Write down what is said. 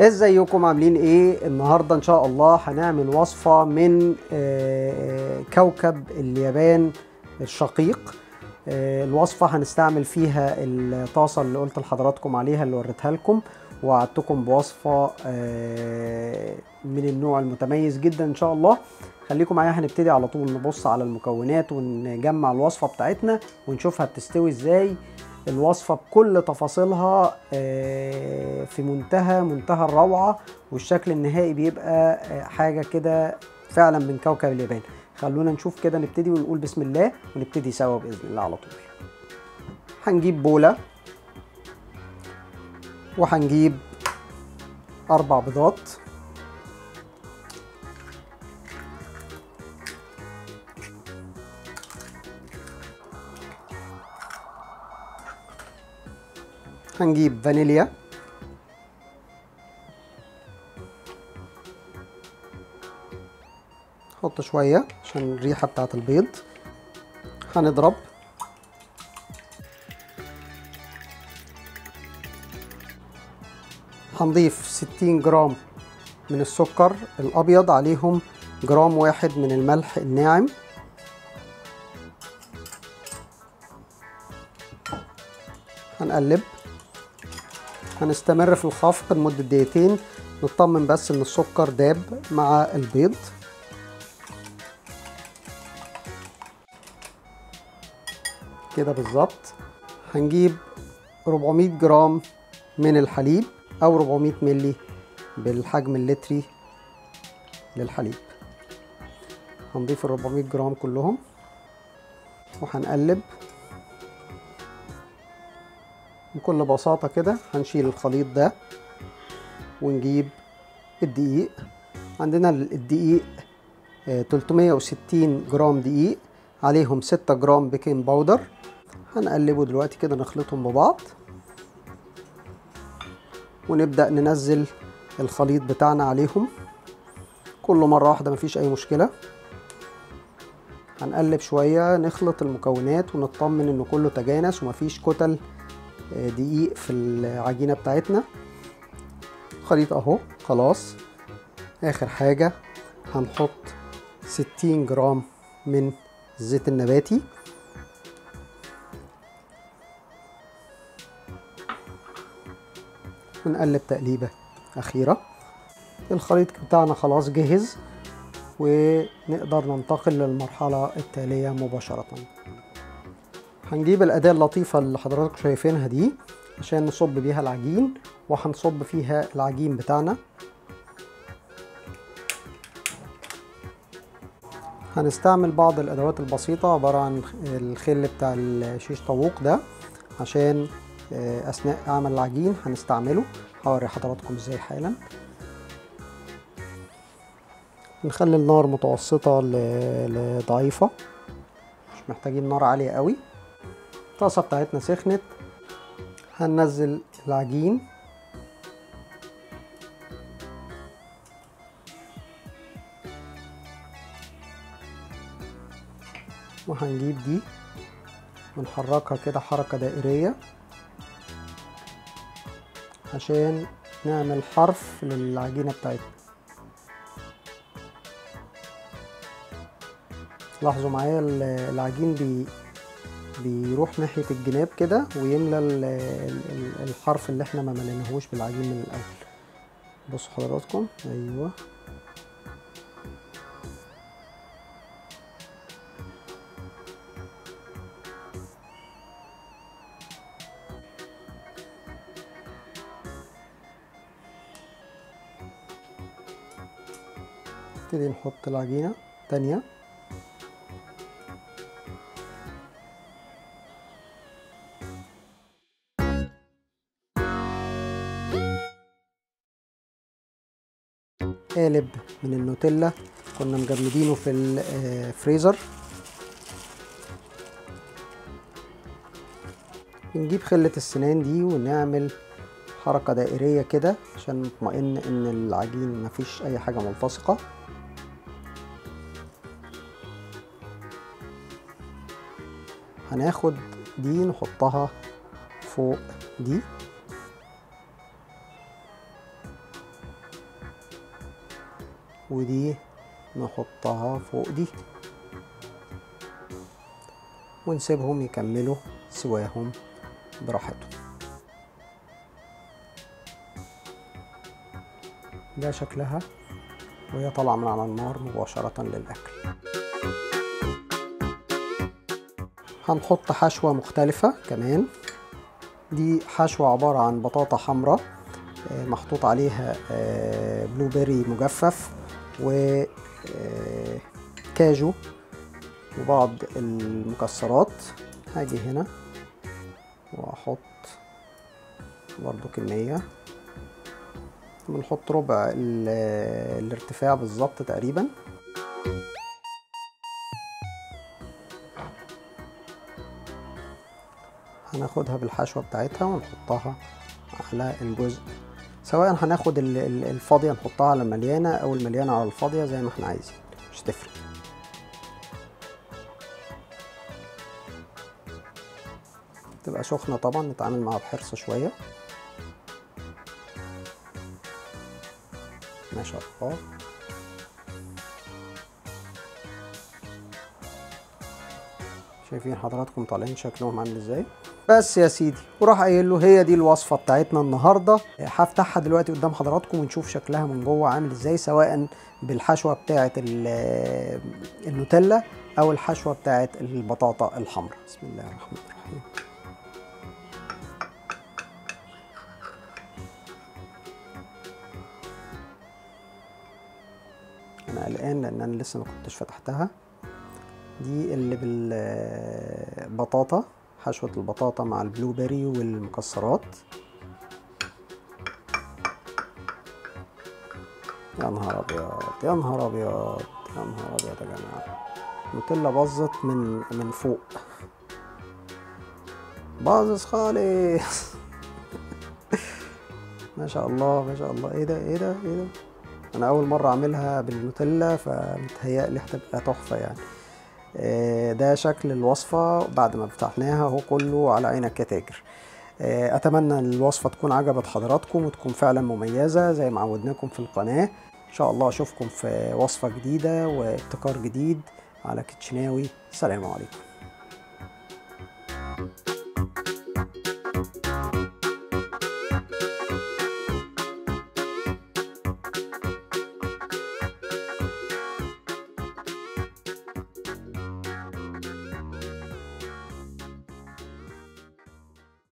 ازيكم؟ عاملين إيه؟ النهارده ان شاء الله هنعمل وصفة من آه، كوكب اليابان الشقيق. آه، الوصفة هنستعمل فيها الطاسة اللي قلت لحضراتكم عليها اللي وريتها لكم وعدتكم بوصفة آه، من النوع المتميز جدا إن شاء الله. خليكم معايا هنبتدي على طول نبص على المكونات ونجمع الوصفة بتاعتنا ونشوفها بتستوي إزاي. الوصفة بكل تفاصيلها آه، في منتهى منتهى الروعة والشكل النهائي بيبقى آه، حاجة كده فعلا من كوكب اليابان. خلونا نشوف كده نبتدي ونقول بسم الله ونبتدي سوا بإذن الله على طول. هنجيب بولة وهنجيب أربع بيضات. هنجيب فانيليا. نحط شوية عشان الريحة بتاعت البيض. هنضرب. هنضيف 60 جرام من السكر الأبيض عليهم جرام واحد من الملح الناعم. هنقلب. هنستمر في الخفق لمدة دقيقتين نطمن بس إن السكر داب مع البيض. كده بالظبط. هنجيب 400 جرام من الحليب أو 400 ملي بالحجم اللتري للحليب. هنضيف ال 400 جرام كلهم وهنقلب. بكل بساطة كده هنشيل الخليط ده ونجيب الدقيق. عندنا الدقيق آه، 360 جرام دقيق عليهم 6 جرام baking powder. هنقلبه دلوقتي كده نخلطهم ببعض. ونبدأ ننزل الخليط بتاعنا عليهم. كل مرة واحدة مفيش أي مشكلة. هنقلب شوية نخلط المكونات ونطمن إن كله تجانس ومفيش كتل دقيق في العجينة بتاعتنا. خليط أهو خلاص. آخر حاجة هنحط 60 جرام من الزيت النباتي. ونقلب تقليبة أخيرة. الخليط بتاعنا خلاص جهز ونقدر ننتقل للمرحلة التالية مباشرة. هنجيب الأداة اللطيفة اللي حضراتكم شايفينها دي عشان نصب بيها العجين وهنصب فيها العجين بتاعنا. هنستعمل بعض الأدوات البسيطة عبارة عن الخل بتاع الشيش طاووق ده عشان أثناء عمل العجين هنستعمله. هوري حضراتكم إزاي حالا. نخلي النار متوسطة لضعيفة مش محتاجين نار عالية قوي. الطاسة بتاعتنا سخنت. هننزل العجين. وهنجيب دي. ونحركها كده حركة دائرية. عشان نعمل حرف للعجينة بتاعتنا. لاحظوا معايا العجين بي بيروح ناحية الجناب كده ويملى الحرف اللي إحنا ما مليناهوش بالعجين من الأول. بصوا حضراتكم. أيوه. نبتدي نحط العجينة تانية. قالب من النوتيلا. كنا مجمدينه في الفريزر بنجيب خلة السنان دي ونعمل حركة دائرية كده عشان نطمئن إن العجين مفيش أي حاجة ملتصقة. هناخد دي نحطها فوق دي. ودي نحطها فوق دي. ونسيبهم يكملوا سواهم براحتهم. ده شكلها وهي طالعة من على النار مباشرة للأكل. هنحط حشوة مختلفة كمان. دي حشوة عبارة عن بطاطا حمراء محطوط عليها بلو بيري مجفف. و كاجو وبعض المكسرات. هاجي هنا وأحط برضو كمية. بنحط ربع الارتفاع بالظبط تقريبا. هناخدها بالحشوة بتاعتها ونحطها على الجزء سواء هناخد الفاضية نحطها على المليانة أو المليانة على الفاضية زي ما إحنا عايزين. مش تفرق. تبقى سخنة طبعا نتعامل معاها بحرص شوية. ما شاء الله. شايفين حضراتكم طالعين شكلهم عامل إزاي. بس يا سيدي وراح قايل له هي دي الوصفة بتاعتنا النهارده. هفتحها دلوقتي قدام حضراتكم ونشوف شكلها من جوه عامل إزاي سواء بالحشوة بتاعه النوتيلا أو الحشوة بتاعه البطاطا الحمراء. بسم الله الرحمن الرحيم. أنا قلقان لأن أنا لسه ما كنتش فتحتها. دي اللي بالبطاطا حشوة البطاطا مع البلو بيري والمكسرات. يا نهار أبيض يا نهار أبيض يا نهار أبيض يا جماعة. النوتيلا باظت من من فوق. باظت خالص. ما شاء الله ما شاء الله. إيه ده إيه ده إيه ده؟ أنا أول مرة أعملها بالنوتيلا فمتهيألي هتبقى تحفة يعني. ده شكل الوصفة بعد ما فتحناها هو كله على عينك يا تاجر. أتمنى الوصفة تكون عجبت حضراتكم وتكون فعلا مميزة زي ما عودناكم في القناة. إن شاء الله أشوفكم في وصفة جديدة وابتكار جديد على كيتشناوي. السلام عليكم.